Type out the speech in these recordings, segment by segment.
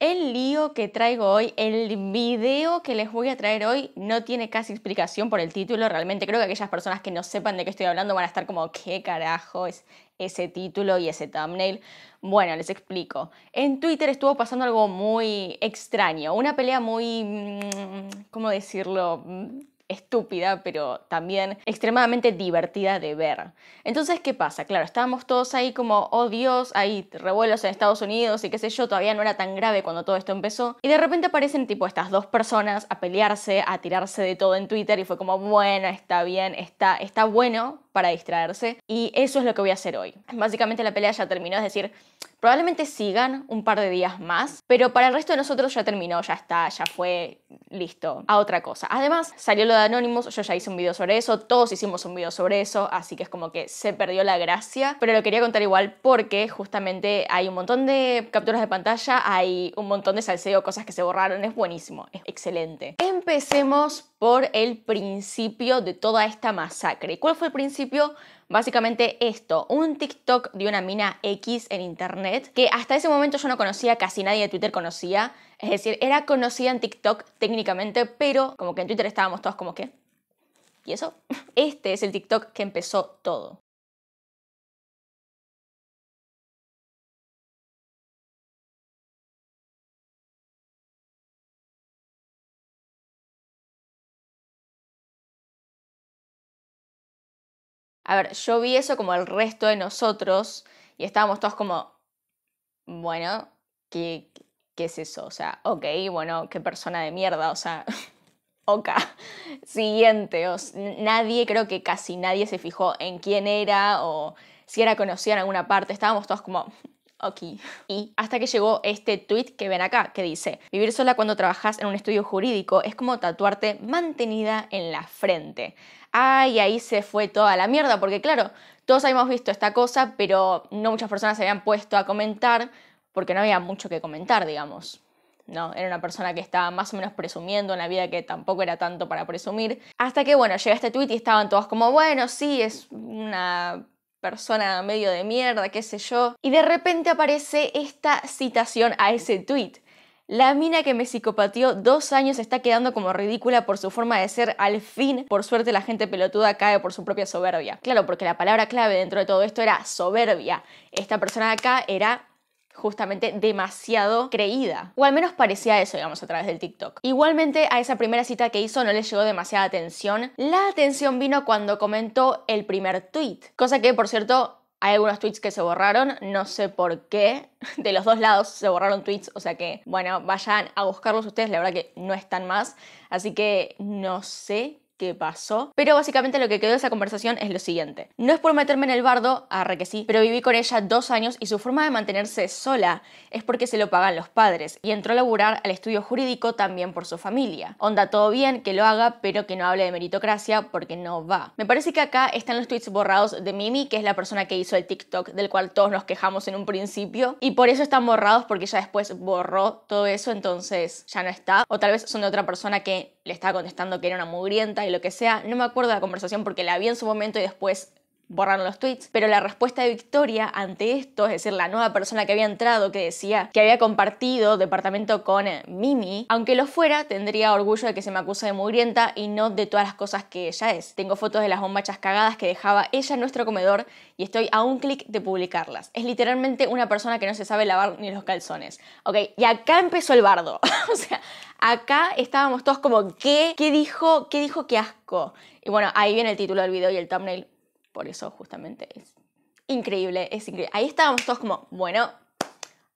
El lío que traigo hoy, el video que les voy a traer hoy, no tiene casi explicación por el título. Realmente creo que aquellas personas que no sepan de qué estoy hablando van a estar como, ¿qué carajo es ese título y ese thumbnail? Bueno, les explico. En Twitter estuvo pasando algo muy extraño, una pelea muy, mm, ¿cómo decirlo? Estúpida, pero también extremadamente divertida de ver. Entonces, ¿qué pasa? Claro, estábamos todos ahí como, oh Dios, hay revuelos en Estados Unidos y qué sé yo, todavía no era tan grave cuando todo esto empezó. Y de repente aparecen tipo estas dos personas a pelearse, a tirarse de todo en Twitter y fue como, bueno, está bien, está, está bueno para distraerse. Y eso es lo que voy a hacer hoy. Básicamente la pelea ya terminó, es decir, Probablemente sigan un par de días más, pero para el resto de nosotros ya terminó, ya está, ya fue listo a otra cosa. Además, salió lo de Anonymous, yo ya hice un video sobre eso, todos hicimos un video sobre eso, así que es como que se perdió la gracia, pero lo quería contar igual porque justamente hay un montón de capturas de pantalla, hay un montón de salseo, cosas que se borraron, es buenísimo, es excelente. Empecemos por el principio de toda esta masacre. ¿Cuál fue el principio? Básicamente esto, un TikTok de una mina X en internet que hasta ese momento yo no conocía, casi nadie de Twitter conocía. Es decir, era conocida en TikTok técnicamente, pero como que en Twitter estábamos todos como que... ¿Y eso? Este es el TikTok que empezó todo. A ver, yo vi eso como el resto de nosotros y estábamos todos como, bueno, ¿qué, qué es eso? O sea, ok, bueno, qué persona de mierda, o sea, ok. Siguiente, nadie, creo que casi nadie se fijó en quién era o si era conocida en alguna parte, estábamos todos como, ok. Y hasta que llegó este tweet que ven acá, que dice, vivir sola cuando trabajas en un estudio jurídico es como tatuarte mantenida en la frente ay, ahí se fue toda la mierda, porque claro, todos habíamos visto esta cosa, pero no muchas personas se habían puesto a comentar porque no había mucho que comentar, digamos. No, era una persona que estaba más o menos presumiendo en la vida que tampoco era tanto para presumir. Hasta que, bueno, llega este tweet y estaban todos como, bueno, sí, es una persona medio de mierda, qué sé yo. Y de repente aparece esta citación a ese tweet. La mina que me psicopateó dos años está quedando como ridícula por su forma de ser. Al fin, por suerte, la gente pelotuda cae por su propia soberbia. Claro, porque la palabra clave dentro de todo esto era soberbia. Esta persona de acá era justamente demasiado creída. O al menos parecía eso, digamos, a través del TikTok. Igualmente a esa primera cita que hizo no le llegó demasiada atención. La atención vino cuando comentó el primer tweet. Cosa que, por cierto, hay algunos tweets que se borraron, no sé por qué. De los dos lados se borraron tweets, o sea que, bueno, vayan a buscarlos ustedes, la verdad que no están más. Así que no sé qué pasó. Pero básicamente lo que quedó de esa conversación es lo siguiente. No es por meterme en el bardo, arre que sí, pero viví con ella dos años y su forma de mantenerse sola es porque se lo pagan los padres y entró a laburar al estudio jurídico también por su familia. Onda todo bien, que lo haga, pero que no hable de meritocracia porque no va. Me parece que acá están los tweets borrados de Mimi, que es la persona que hizo el TikTok del cual todos nos quejamos en un principio y por eso están borrados porque ella después borró todo eso, entonces ya no está. O tal vez son de otra persona que le estaba contestando que era una mugrienta y lo que sea. No me acuerdo de la conversación porque la vi en su momento y después borraron los tweets, pero la respuesta de Victoria ante esto, es decir, la nueva persona que había entrado que decía que había compartido departamento con eh, Mimi, aunque lo fuera, tendría orgullo de que se me acuse de mugrienta y no de todas las cosas que ella es. Tengo fotos de las bombachas cagadas que dejaba ella en nuestro comedor y estoy a un clic de publicarlas. Es literalmente una persona que no se sabe lavar ni los calzones. Ok, y acá empezó el bardo. o sea, acá estábamos todos como, ¿qué? ¿Qué dijo? ¿Qué dijo? ¡Qué asco! Y bueno, ahí viene el título del video y el thumbnail por eso justamente es increíble, es increíble. Ahí estábamos todos como, bueno,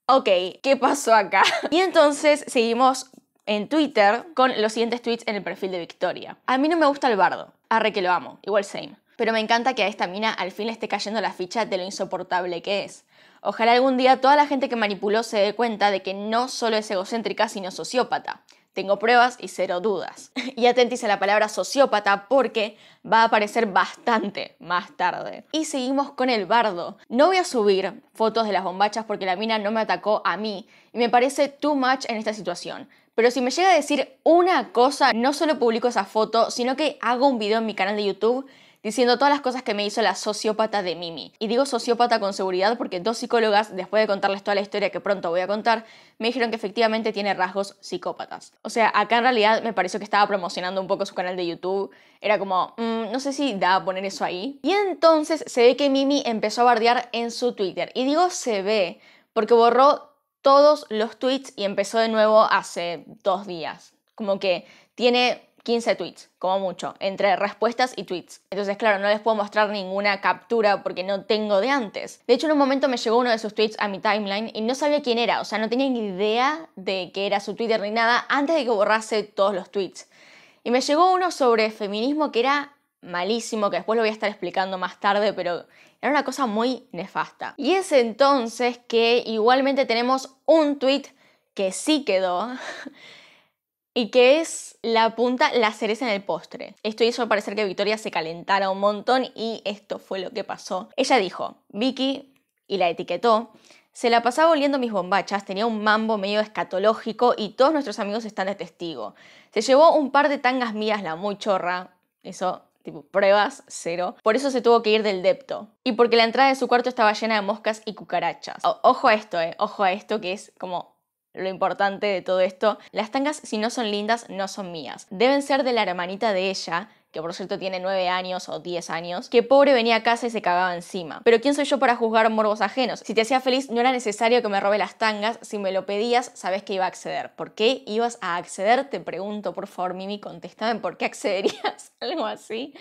ok, ¿qué pasó acá? Y entonces seguimos en Twitter con los siguientes tweets en el perfil de Victoria. A mí no me gusta el bardo, arre que lo amo, igual same. Pero me encanta que a esta mina al fin le esté cayendo la ficha de lo insoportable que es. Ojalá algún día toda la gente que manipuló se dé cuenta de que no solo es egocéntrica, sino sociópata. Tengo pruebas y cero dudas. Y atentis a la palabra sociópata porque va a aparecer bastante más tarde. Y seguimos con el bardo. No voy a subir fotos de las bombachas porque la mina no me atacó a mí y me parece too much en esta situación. Pero si me llega a decir una cosa, no solo publico esa foto, sino que hago un video en mi canal de YouTube diciendo todas las cosas que me hizo la sociópata de Mimi. Y digo sociópata con seguridad porque dos psicólogas, después de contarles toda la historia que pronto voy a contar, me dijeron que efectivamente tiene rasgos psicópatas. O sea, acá en realidad me pareció que estaba promocionando un poco su canal de YouTube. Era como, mm, no sé si da a poner eso ahí. Y entonces se ve que Mimi empezó a bardear en su Twitter. Y digo se ve porque borró todos los tweets y empezó de nuevo hace dos días. Como que tiene 15 tweets, como mucho, entre respuestas y tweets. Entonces, claro, no les puedo mostrar ninguna captura porque no tengo de antes. De hecho, en un momento me llegó uno de sus tweets a mi timeline y no sabía quién era, o sea, no tenía ni idea de que era su Twitter ni nada antes de que borrase todos los tweets. Y me llegó uno sobre feminismo que era malísimo, que después lo voy a estar explicando más tarde, pero era una cosa muy nefasta. Y es entonces que igualmente tenemos un tweet que sí quedó y que es la punta, la cereza en el postre. Esto hizo parecer que Victoria se calentara un montón y esto fue lo que pasó. Ella dijo, Vicky, y la etiquetó, se la pasaba oliendo mis bombachas, tenía un mambo medio escatológico y todos nuestros amigos están de testigo. Se llevó un par de tangas mías, la muy chorra, eso tipo pruebas cero. Por eso se tuvo que ir del depto. Y porque la entrada de su cuarto estaba llena de moscas y cucarachas. ojo a esto, eh, ojo a esto que es como lo importante de todo esto, las tangas si no son lindas no son mías. Deben ser de la hermanita de ella, que por cierto tiene 9 años o 10 años, que pobre venía a casa y se cagaba encima. Pero ¿quién soy yo para juzgar morbos ajenos? Si te hacía feliz no era necesario que me robe las tangas, si me lo pedías sabes que iba a acceder. ¿Por qué ibas a acceder? Te pregunto, por favor, Mimi, contéstame por qué accederías, algo así.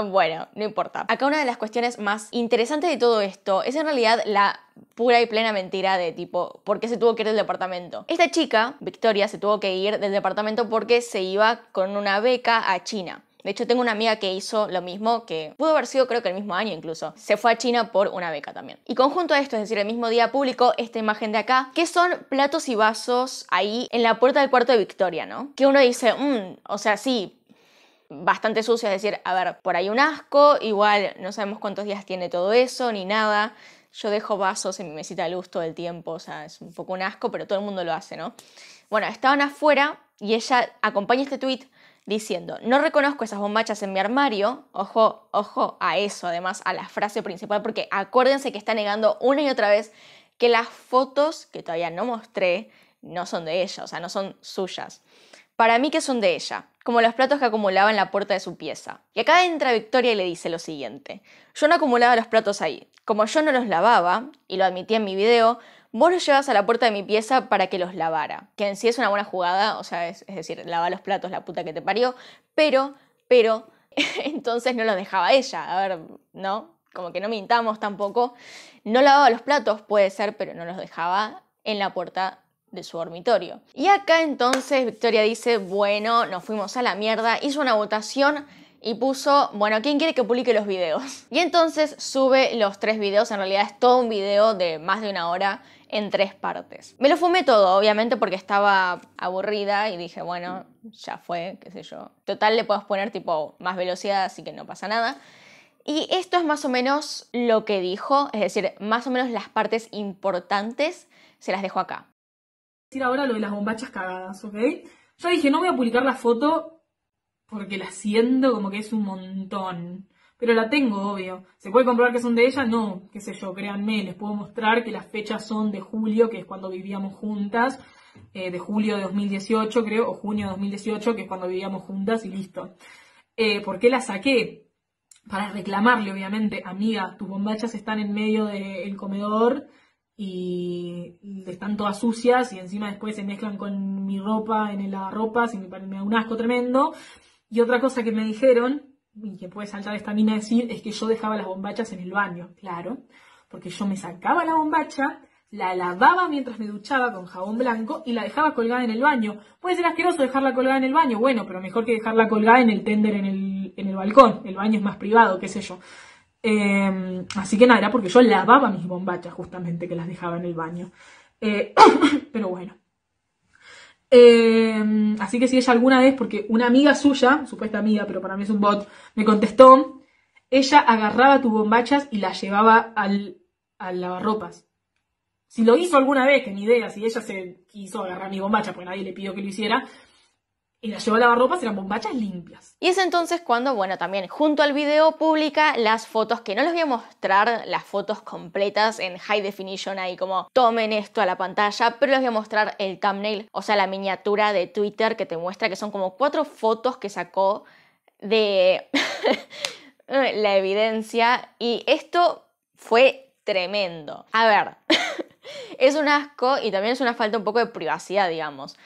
Bueno, no importa. Acá una de las cuestiones más interesantes de todo esto es en realidad la pura y plena mentira de tipo, ¿por qué se tuvo que ir del departamento? Esta chica, Victoria, se tuvo que ir del departamento porque se iba con una beca a China. De hecho, tengo una amiga que hizo lo mismo, que pudo haber sido creo que el mismo año incluso. Se fue a China por una beca también. Y conjunto a esto, es decir, el mismo día publicó esta imagen de acá, que son platos y vasos ahí en la puerta del cuarto de Victoria, ¿no? Que uno dice, mmm, o sea, sí, bastante sucio, es decir, a ver, por ahí un asco, igual no sabemos cuántos días tiene todo eso, ni nada. Yo dejo vasos en mi mesita de luz todo el tiempo, o sea, es un poco un asco, pero todo el mundo lo hace, ¿no? Bueno, estaban afuera y ella acompaña este tweet diciendo, no reconozco esas bombachas en mi armario, ojo, ojo a eso, además a la frase principal, porque acuérdense que está negando una y otra vez que las fotos que todavía no mostré no son de ella, o sea, no son suyas. Para mí que son de ella, como los platos que acumulaba en la puerta de su pieza. Y acá entra Victoria y le dice lo siguiente. Yo no acumulaba los platos ahí. Como yo no los lavaba, y lo admití en mi video, vos los llevas a la puerta de mi pieza para que los lavara. Que en sí es una buena jugada, o sea, es, decir, lava los platos, la puta que te parió, pero, pero, entonces no los dejaba ella. A ver, ¿no? Como que no mintamos tampoco. No lavaba los platos, puede ser, pero no los dejaba en la puerta de su dormitorio. Y acá entonces Victoria dice, bueno, nos fuimos a la mierda, hizo una votación y puso, bueno, ¿quién quiere que publique los videos? Y entonces sube los tres videos, en realidad es todo un video de más de una hora en tres partes. Me lo fumé todo, obviamente, porque estaba aburrida y dije, bueno, ya fue, qué sé yo. Total, le puedes poner tipo más velocidad, así que no pasa nada. Y esto es más o menos lo que dijo, es decir, más o menos las partes importantes se las dejo acá decir ahora lo de las bombachas cagadas, ¿ok? Yo dije, no voy a publicar la foto porque la siento como que es un montón. Pero la tengo, obvio. ¿Se puede comprobar que son de ella? No, qué sé yo, créanme, les puedo mostrar que las fechas son de julio, que es cuando vivíamos juntas, eh, de julio de 2018 creo, o junio de 2018, que es cuando vivíamos juntas y listo. Eh, ¿Por qué la saqué? Para reclamarle, obviamente, amiga, tus bombachas están en medio del comedor, y están todas sucias y encima después se mezclan con mi ropa en el lavarropas y me, me da un asco tremendo. Y otra cosa que me dijeron, y que puede saltar esta mina decir, es que yo dejaba las bombachas en el baño. Claro, porque yo me sacaba la bombacha, la lavaba mientras me duchaba con jabón blanco y la dejaba colgada en el baño. Puede ser asqueroso dejarla colgada en el baño, bueno, pero mejor que dejarla colgada en el tender en el, en el balcón. El baño es más privado, qué sé yo. Em, así que nada, era porque yo lavaba mis bombachas justamente que las dejaba en el baño. Eh, pero bueno. Em, así que si ella alguna vez, porque una amiga suya, supuesta amiga, pero para mí es un bot, me contestó, ella agarraba tus bombachas y las llevaba al, al lavarropas. Si lo hizo alguna vez, que ni idea, si ella se quiso agarrar mi bombacha, porque nadie le pidió que lo hiciera, y las llevó a lavar ropas, eran bombachas limpias. Y es entonces cuando, bueno, también junto al video publica las fotos que no les voy a mostrar las fotos completas en high definition ahí como tomen esto a la pantalla, pero les voy a mostrar el thumbnail, o sea, la miniatura de Twitter que te muestra que son como cuatro fotos que sacó de la evidencia y esto fue tremendo. A ver, es un asco y también es una falta un poco de privacidad, digamos.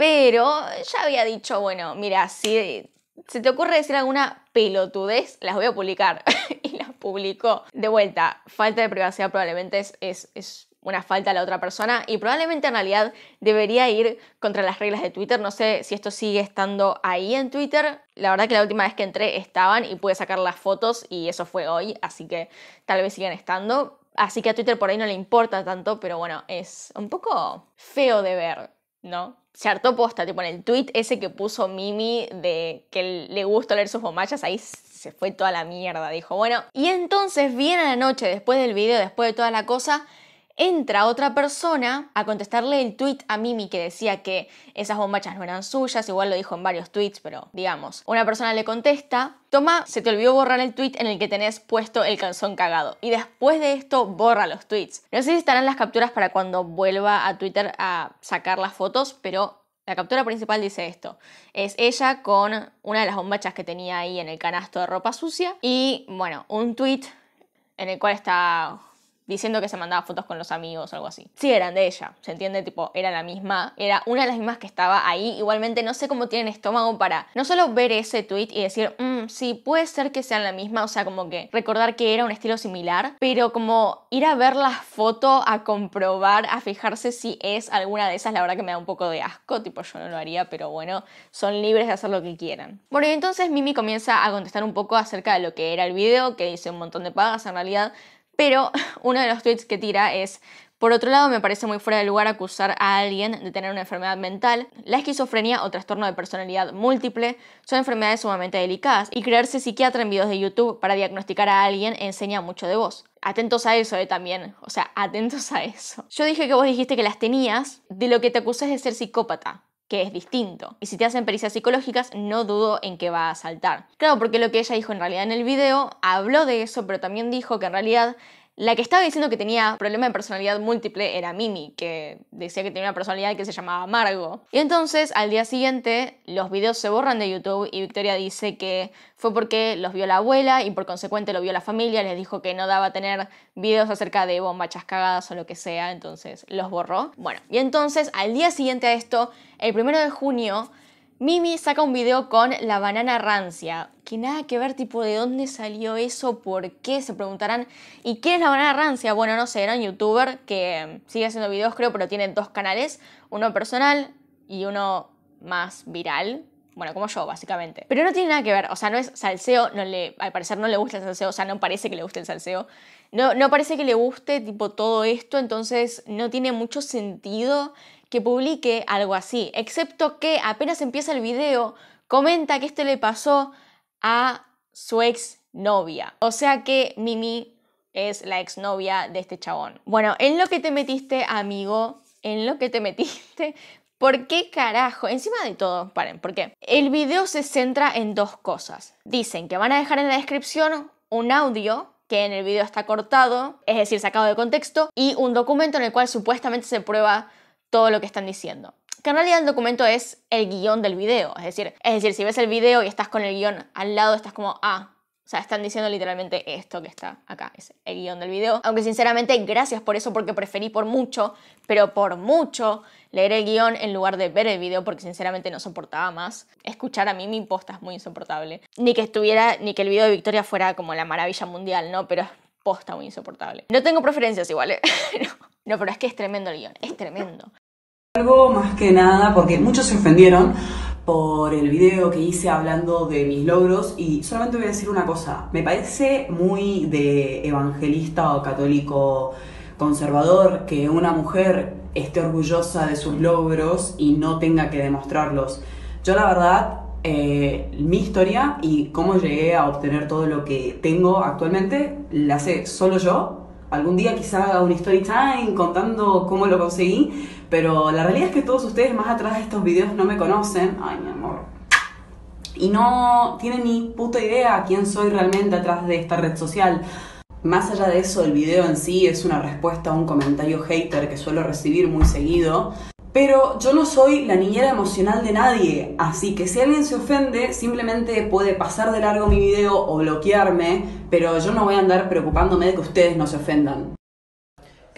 Pero ya había dicho, bueno, mira, si se te ocurre decir alguna pelotudez, las voy a publicar. y las publicó. De vuelta, falta de privacidad probablemente es, es, una falta a la otra persona y probablemente en realidad debería ir contra las reglas de Twitter. No sé si esto sigue estando ahí en Twitter. La verdad que la última vez que entré estaban y pude sacar las fotos y eso fue hoy, así que tal vez sigan estando. Así que a Twitter por ahí no le importa tanto, pero bueno, es un poco feo de ver, ¿no? Se hartó posta, tipo en el tweet ese que puso Mimi de que le gusta leer sus bombachas, ahí se fue toda la mierda, dijo, bueno, y entonces bien a la noche, después del video, después de toda la cosa, entra otra persona a contestarle el tweet a Mimi que decía que esas bombachas no eran suyas, igual lo dijo en varios tweets, pero digamos, una persona le contesta, toma, se te olvidó borrar el tweet en el que tenés puesto el calzón cagado. Y después de esto, borra los tweets. No sé si estarán las capturas para cuando vuelva a Twitter a sacar las fotos, pero la captura principal dice esto. Es ella con una de las bombachas que tenía ahí en el canasto de ropa sucia y, bueno, un tweet en el cual está diciendo que se mandaba fotos con los amigos o algo así. Sí, eran de ella, ¿se entiende? Tipo, era la misma, era una de las mismas que estaba ahí. Igualmente, no sé cómo tienen estómago para no solo ver ese tweet y decir, mmm, sí, puede ser que sean la misma, o sea, como que recordar que era un estilo similar, pero como ir a ver la foto, a comprobar, a fijarse si es alguna de esas, la verdad que me da un poco de asco, tipo, yo no lo haría, pero bueno, son libres de hacer lo que quieran. Bueno, y entonces Mimi comienza a contestar un poco acerca de lo que era el video, que dice un montón de pagas en realidad, pero uno de los tweets que tira es, por otro lado, me parece muy fuera de lugar acusar a alguien de tener una enfermedad mental. La esquizofrenia o trastorno de personalidad múltiple son enfermedades sumamente delicadas y creerse psiquiatra en videos de YouTube para diagnosticar a alguien enseña mucho de vos. Atentos a eso eh, también, o sea, atentos a eso. Yo dije que vos dijiste que las tenías, de lo que te acusas de ser psicópata que es distinto. Y si te hacen pericias psicológicas, no dudo en que va a saltar. Claro, porque lo que ella dijo en realidad en el video, habló de eso, pero también dijo que en realidad la que estaba diciendo que tenía problema de personalidad múltiple era Mimi, que decía que tenía una personalidad que se llamaba Margo. Y entonces, al día siguiente, los videos se borran de YouTube y Victoria dice que fue porque los vio la abuela y por consecuente lo vio la familia, les dijo que no daba tener videos acerca de bombachas cagadas o lo que sea, entonces los borró. Bueno, y entonces, al día siguiente a esto, el primero de junio, Mimi saca un video con la banana rancia, que nada que ver tipo de dónde salió eso, por qué, se preguntarán. ¿Y qué es la banana rancia? Bueno, no sé, era un youtuber que sigue haciendo videos creo, pero tiene dos canales, uno personal y uno más viral. Bueno, como yo, básicamente. Pero no tiene nada que ver, o sea, no es salseo, no le, al parecer no le gusta el salseo, o sea, no parece que le guste el salseo. No, no parece que le guste tipo todo esto, entonces no tiene mucho sentido que publique algo así, excepto que apenas empieza el video, comenta que esto le pasó a su ex novia. O sea que Mimi es la exnovia de este chabón. Bueno, en lo que te metiste, amigo, en lo que te metiste, ¿por qué carajo? Encima de todo, paren, ¿por qué? El video se centra en dos cosas. Dicen que van a dejar en la descripción un audio que en el video está cortado, es decir, sacado de contexto, y un documento en el cual supuestamente se prueba todo lo que están diciendo. Que en realidad el documento es el guion del video. Es decir, es decir, si ves el video y estás con el guion al lado, estás como, ah, o sea, están diciendo literalmente esto que está acá, es el guion del video. Aunque sinceramente, gracias por eso, porque preferí por mucho, pero por mucho, leer el guion en lugar de ver el video, porque sinceramente no soportaba más. Escuchar a mí mi posta es muy insoportable. Ni que estuviera, ni que el video de Victoria fuera como la maravilla mundial, ¿no? Pero es posta muy insoportable. No tengo preferencias igual, ¿eh? no. no, pero es que es tremendo el guion, es tremendo. Algo más que nada, porque muchos se ofendieron por el video que hice hablando de mis logros y solamente voy a decir una cosa, me parece muy de evangelista o católico conservador que una mujer esté orgullosa de sus logros y no tenga que demostrarlos. Yo la verdad, eh, mi historia y cómo llegué a obtener todo lo que tengo actualmente, la sé solo yo. Algún día quizá haga un story time contando cómo lo conseguí, Pero la realidad es que todos ustedes más atrás de estos videos no me conocen. Ay, mi amor. Y no tienen ni puta idea quién soy realmente atrás de esta red social. Más allá de eso, el video en sí es una respuesta a un comentario hater que suelo recibir muy seguido. Pero yo no soy la niñera emocional de nadie, así que si alguien se ofende, simplemente puede pasar de largo mi video o bloquearme, pero yo no voy a andar preocupándome de que ustedes no se ofendan.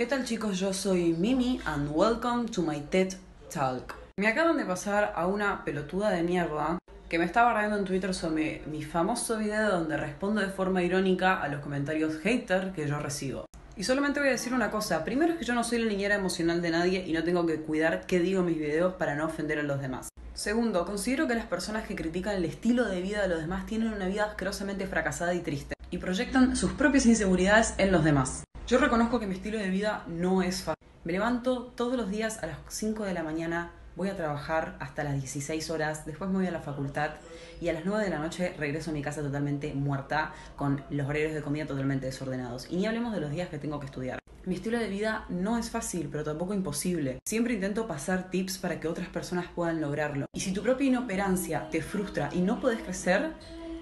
¿Qué tal chicos? Yo soy Mimi and welcome to my TED Talk. Me acaban de pasar a una pelotuda de mierda que me estaba bardeando en Twitter sobre mi famoso video donde respondo de forma irónica a los comentarios hater que yo recibo. Y solamente voy a decir una cosa. Primero es que yo no soy la niñera emocional de nadie y no tengo que cuidar qué digo en mis videos para no ofender a los demás. Segundo, considero que las personas que critican el estilo de vida de los demás tienen una vida asquerosamente fracasada y triste y proyectan sus propias inseguridades en los demás. Yo reconozco que mi estilo de vida no es fácil. Me levanto todos los días a las 5 de la mañana voy a trabajar hasta las 16 horas, después me voy a la facultad y a las 9 de la noche regreso a mi casa totalmente muerta, con los horarios de comida totalmente desordenados. Y ni hablemos de los días que tengo que estudiar. Mi estilo de vida no es fácil, pero tampoco imposible. Siempre intento pasar tips para que otras personas puedan lograrlo. Y si tu propia inoperancia te frustra y no puedes crecer,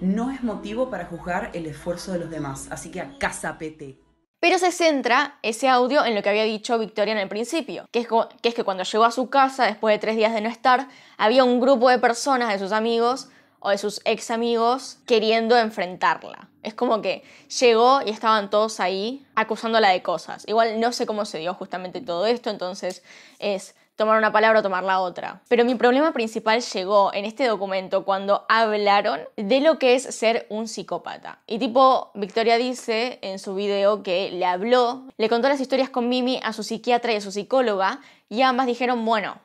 no es motivo para juzgar el esfuerzo de los demás. Así que a casa pete. Pero se centra ese audio en lo que había dicho Victoria en el principio, que es, que es, que cuando llegó a su casa, después de tres días de no estar, había un grupo de personas, de sus amigos o de sus ex amigos, queriendo enfrentarla. Es como que llegó y estaban todos ahí acusándola de cosas. Igual no sé cómo se dio justamente todo esto, entonces es tomar una palabra o tomar la otra. Pero mi problema principal llegó en este documento cuando hablaron de lo que es ser un psicópata. Y tipo, Victoria dice en su video que le habló, le contó las historias con Mimi a su psiquiatra y a su psicóloga y ambas dijeron, bueno,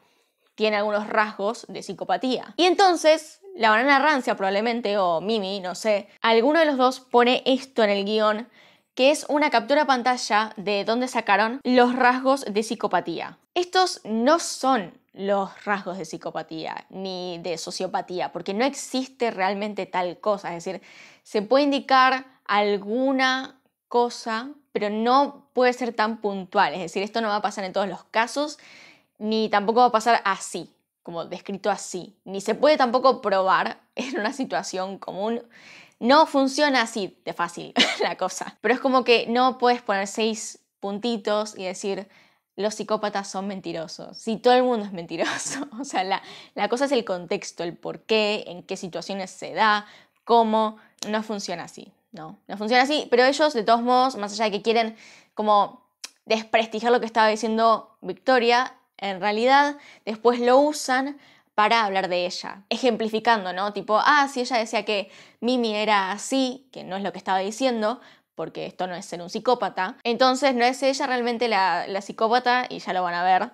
tiene algunos rasgos de psicopatía. Y entonces la banana rancia probablemente, o Mimi, no sé, alguno de los dos pone esto en el guion, que es una captura pantalla de donde sacaron los rasgos de psicopatía. Estos no son los rasgos de psicopatía ni de sociopatía, porque no existe realmente tal cosa. Es decir, se puede indicar alguna cosa, pero no puede ser tan puntual. Es decir, esto no va a pasar en todos los casos, ni tampoco va a pasar así, como descrito así. Ni se puede tampoco probar en una situación común. No funciona así de fácil la cosa. Pero es como que no puedes poner seis puntitos y decir, los psicópatas son mentirosos. Si todo el mundo es mentiroso. O sea, la, la, cosa es el contexto, el por qué, en qué situaciones se da, cómo. No funciona así. No, no funciona así. Pero ellos, de todos modos, más allá de que quieren como desprestigiar lo que estaba diciendo Victoria, en realidad después lo usan para hablar de ella, ejemplificando, ¿no? Tipo, ah, si ella decía que Mimi era así, que no es lo que estaba diciendo, porque esto no es ser un psicópata. Entonces no es ella realmente la, psicópata y ya lo van a ver.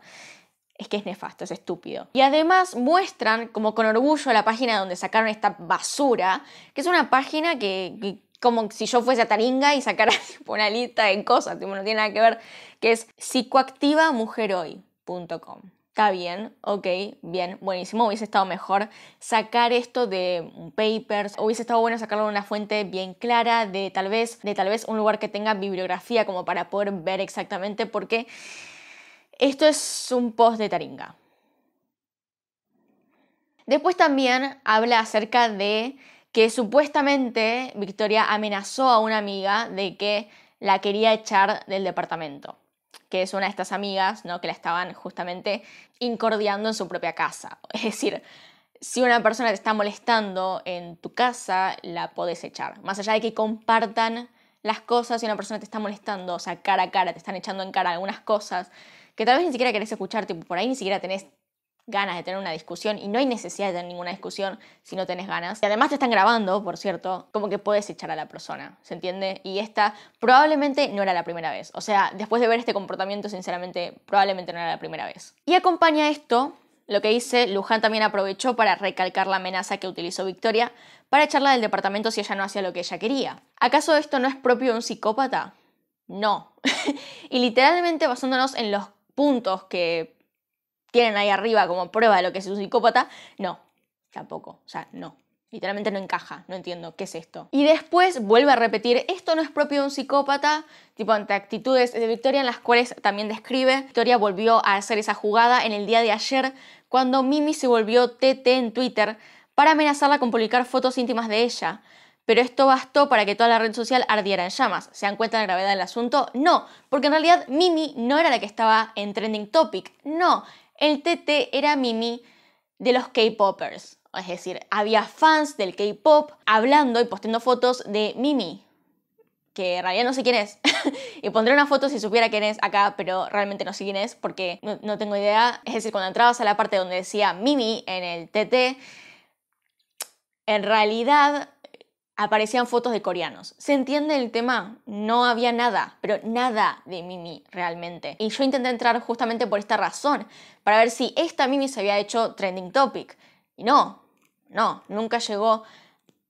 Es que es nefasto, es estúpido. Y además muestran como con orgullo la página donde sacaron esta basura, que es una página que, como si yo fuese a Taringa y sacara una lista de cosas, no tiene nada que ver, que es psicoactivamujerhoy.com. Está bien, ok, bien, buenísimo. Hubiese estado mejor sacar esto de un papers, hubiese estado bueno sacarlo de una fuente bien clara, de tal vez, de tal vez un lugar que tenga bibliografía como para poder ver exactamente, porque esto es un post de Taringa. Después también habla acerca de que supuestamente Victoria amenazó a una amiga de que la quería echar del departamento que es una de estas amigas, ¿no? Que la estaban justamente incordiando en su propia casa. Es decir, si una persona te está molestando en tu casa, la podés echar. Más allá de que compartan las cosas, si una persona te está molestando, o sea, cara a cara, te están echando en cara algunas cosas que tal vez ni siquiera querés escuchar, tipo, por ahí ni siquiera tenés ganas de tener una discusión y no hay necesidad de tener ninguna discusión si no tenés ganas. Y además te están grabando, por cierto, como que puedes echar a la persona, ¿se entiende? Y esta probablemente no era la primera vez. O sea, después de ver este comportamiento, sinceramente, probablemente no era la primera vez. Y acompaña esto, lo que dice, Luján también aprovechó para recalcar la amenaza que utilizó Victoria para echarla del departamento si ella no hacía lo que ella quería. ¿Acaso esto no es propio de un psicópata? No. y literalmente basándonos en los puntos que tienen ahí arriba como prueba de lo que es un psicópata, no, tampoco, o sea, no. Literalmente no encaja, no entiendo qué es esto. Y después vuelve a repetir, esto no es propio de un psicópata, tipo ante actitudes de Victoria en las cuales también describe. Victoria volvió a hacer esa jugada en el día de ayer cuando Mimi se volvió TT en Twitter para amenazarla con publicar fotos íntimas de ella. Pero esto bastó para que toda la red social ardiera en llamas. ¿Se dan cuenta de la gravedad del asunto? No, porque en realidad Mimi no era la que estaba en trending topic. No, el TT era Mimi de los K-Poppers. Es decir, había fans del K-pop hablando y posteando fotos de Mimi, que en realidad no sé quién es. y pondré una foto si supiera quién es acá, pero realmente no sé quién es porque no, no, tengo idea. Es decir, cuando entrabas a la parte donde decía Mimi en el TT, en realidad aparecían fotos de coreanos. ¿Se entiende el tema? No había nada, pero nada de Mimi realmente. Y yo intenté entrar justamente por esta razón, para ver si esta Mimi se había hecho trending topic. Y no, no, nunca llegó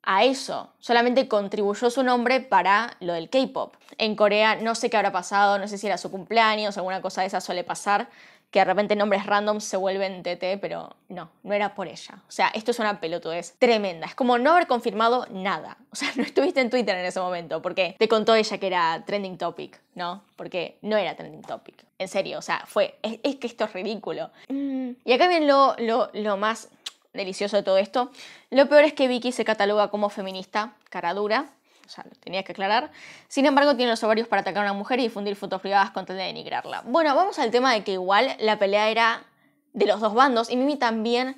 a eso. Solamente contribuyó su nombre para lo del K-pop. En Corea no sé qué habrá pasado, no sé si era su cumpleaños, alguna cosa de esa suele pasar, que de repente nombres random se vuelven TT, pero no, no era por ella. O sea, esto es una pelotudez tremenda. Es como no haber confirmado nada. O sea, no estuviste en Twitter en ese momento porque te contó ella que era trending topic, ¿no? Porque no era trending topic. En serio, o sea, fue. Es, que esto es ridículo. Mm, y acá viene lo, lo, lo más delicioso de todo esto. Lo peor es que Vicky se cataloga como feminista, cara dura, sea, lo tenía que aclarar. Sin embargo, tiene los ovarios para atacar a una mujer y difundir fotos privadas con tal de denigrarla. Bueno, vamos al tema de que igual la pelea era de los dos bandos y Mimi también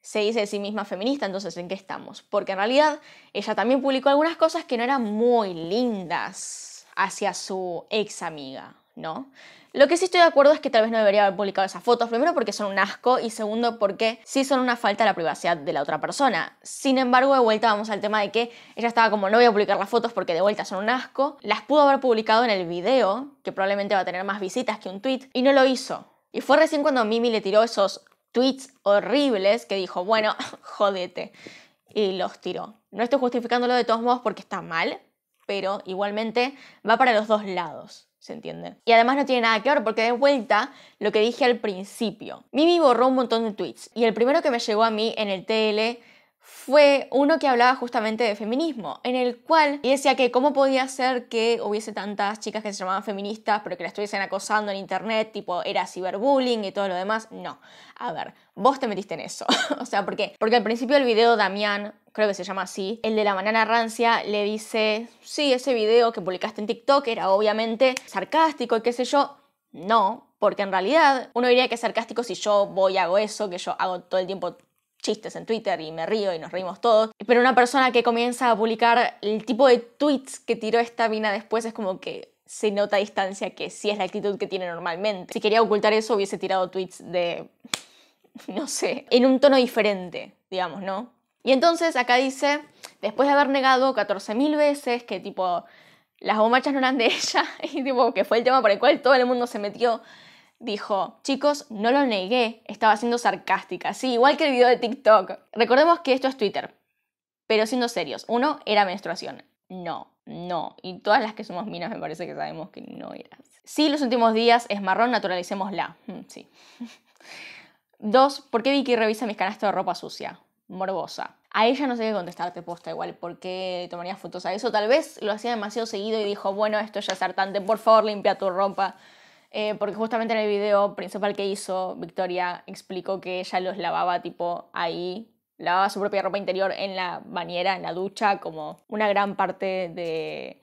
se dice de sí misma feminista, entonces ¿en qué estamos? Porque en realidad ella también publicó algunas cosas que no eran muy lindas hacia su ex amiga, ¿no? Lo que sí estoy de acuerdo es que tal vez no debería haber publicado esas fotos, primero porque son un asco y segundo porque sí son una falta a la privacidad de la otra persona. Sin embargo, de vuelta vamos al tema de que ella estaba como no voy a publicar las fotos porque de vuelta son un asco. Las pudo haber publicado en el video, que probablemente va a tener más visitas que un tweet, y no lo hizo. Y fue recién cuando Mimi le tiró esos tweets horribles que dijo, bueno, jodete. Y los tiró. No estoy justificándolo de todos modos porque está mal, pero igualmente va para los dos lados. ¿Se entiende? Y además no tiene nada que ver porque de vuelta lo que dije al principio. Mimi borró un montón de tweets y el primero que me llegó a mí en el TL fue uno que hablaba justamente de feminismo, en el cual decía que cómo podía ser que hubiese tantas chicas que se llamaban feministas, pero que la estuviesen acosando en internet, tipo era ciberbullying y todo lo demás. No, a ver, vos te metiste en eso. o sea, ¿por qué? Porque al principio del video Damián, creo que se llama así, el de la banana rancia, le dice, sí, ese video que publicaste en TikTok era obviamente sarcástico y qué sé yo. No, porque en realidad uno diría que es sarcástico si yo voy y hago eso, que yo hago todo el tiempo chistes en Twitter y me río y nos reímos todos. Pero una persona que comienza a publicar el tipo de tweets que tiró esta vina después es como que se nota a distancia que sí es la actitud que tiene normalmente. Si quería ocultar eso hubiese tirado tweets de, no sé, en un tono diferente, digamos, ¿no? Y entonces acá dice, después de haber negado 14.000 veces que tipo las bombachas no eran de ella y tipo que fue el tema por el cual todo el mundo se metió, dijo, chicos, no lo negué, estaba siendo sarcástica. Sí, igual que el video de TikTok. Recordemos que esto es Twitter, pero siendo serios, uno era menstruación. No, no. Y todas las que somos minas me parece que sabemos que no era. Sí, los últimos días es marrón, naturalicémosla. Mm, sí. Dos, ¿por qué Vicky revisa mis canastos de ropa sucia? Morbosa. A ella no sé qué contestarte posta igual, ¿por qué tomaría fotos a eso? Tal vez lo hacía demasiado seguido y dijo, bueno, esto ya es hartante, por favor limpia tu ropa. Eh, porque justamente en el video principal que hizo, Victoria explicó que ella los lavaba tipo ahí, lavaba su propia ropa interior en la bañera, en la ducha, como una gran parte de,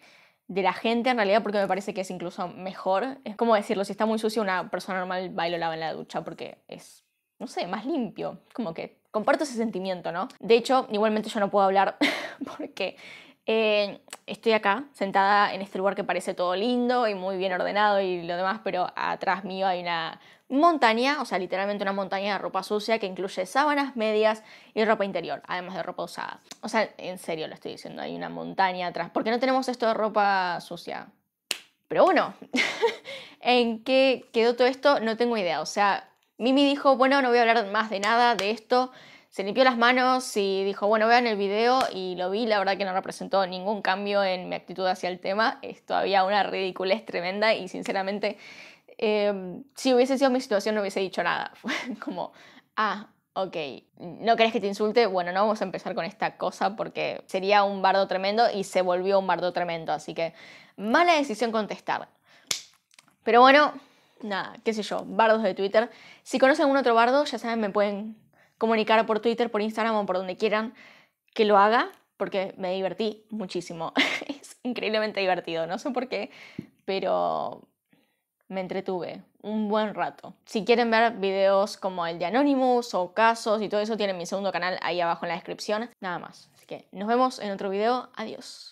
de la gente en realidad, porque me parece que es incluso mejor. Es como decirlo, si está muy sucio, una persona normal va y lo lava en la ducha porque es, no sé, más limpio. Como que comparto ese sentimiento, ¿no? De hecho, igualmente yo no puedo hablar porque eh, estoy acá, sentada en este lugar que parece todo lindo y muy bien ordenado y lo demás, pero atrás mío hay una montaña, o sea, literalmente una montaña de ropa sucia que incluye sábanas, medias y ropa interior, además de ropa usada. O sea, en serio lo estoy diciendo, hay una montaña atrás. ¿Por qué no tenemos esto de ropa sucia? Pero bueno, ¿en qué quedó todo esto? No tengo idea. O sea, Mimi dijo, bueno, no voy a hablar más de nada de esto se limpió las manos y dijo, bueno, vean el video y lo vi, la verdad que no representó ningún cambio en mi actitud hacia el tema, es todavía una ridiculez tremenda y sinceramente, em, si hubiese sido mi situación no hubiese dicho nada, como, ah, ok, ¿no querés que te insulte? Bueno, no vamos a empezar con esta cosa porque sería un bardo tremendo y se volvió un bardo tremendo, así que mala decisión contestar. Pero bueno, nada, qué sé yo, bardos de Twitter. Si conocen algún otro bardo, ya saben, me pueden comunicar por Twitter, por Instagram o por donde quieran que lo haga, porque me divertí muchísimo. es increíblemente divertido, no sé por qué, pero me entretuve un buen rato. Si quieren ver videos como el de Anonymous o casos y todo eso, tienen mi segundo canal ahí abajo en la descripción. Nada más. Así que nos vemos en otro video. Adiós.